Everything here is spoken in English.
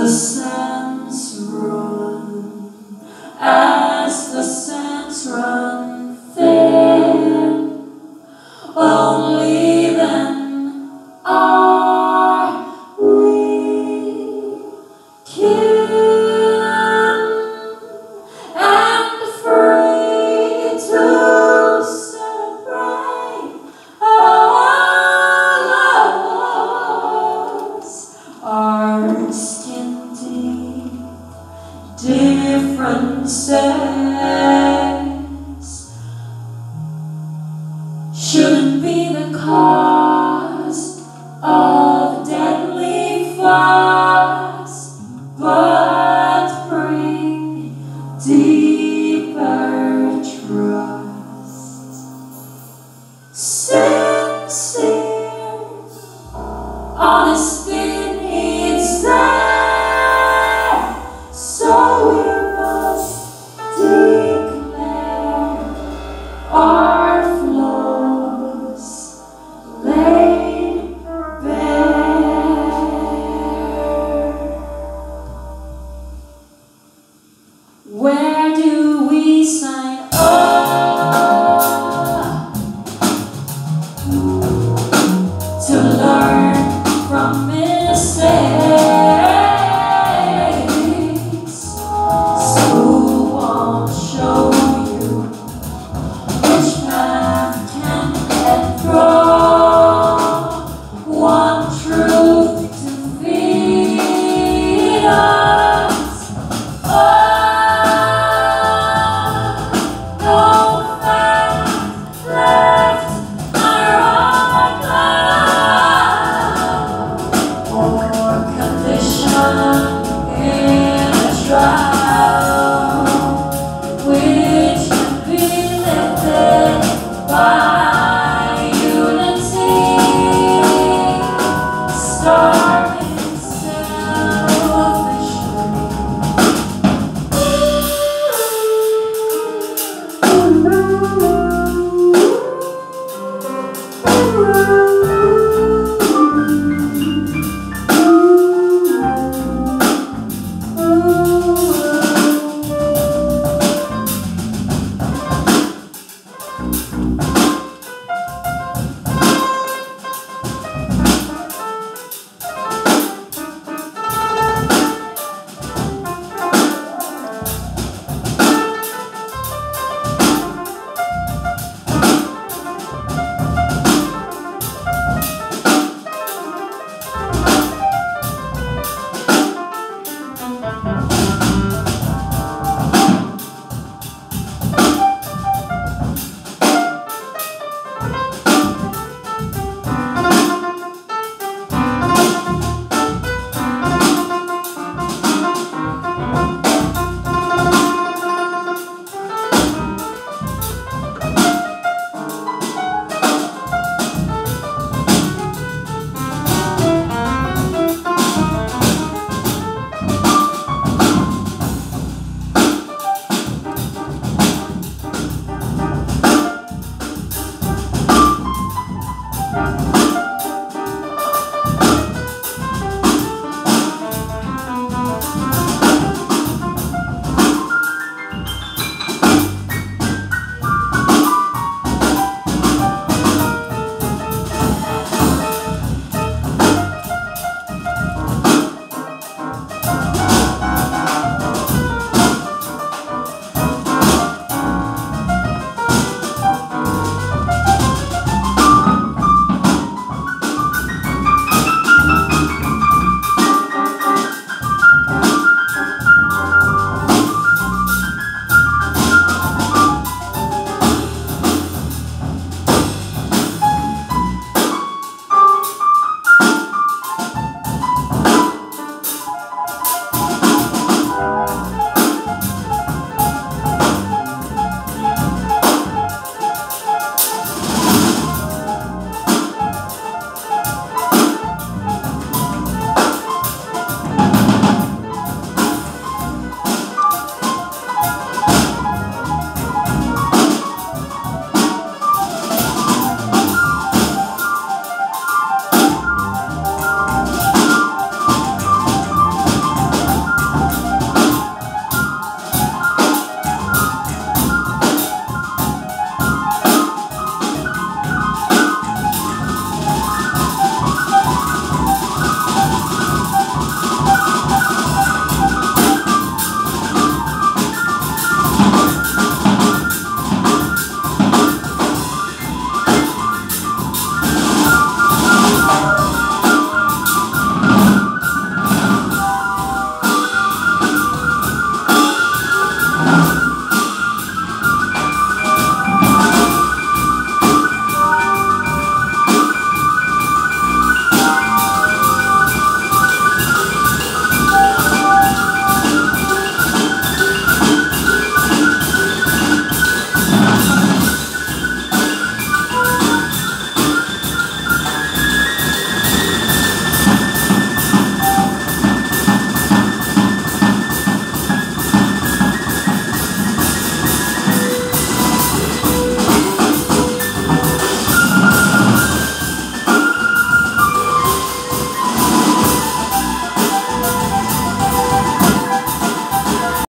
Where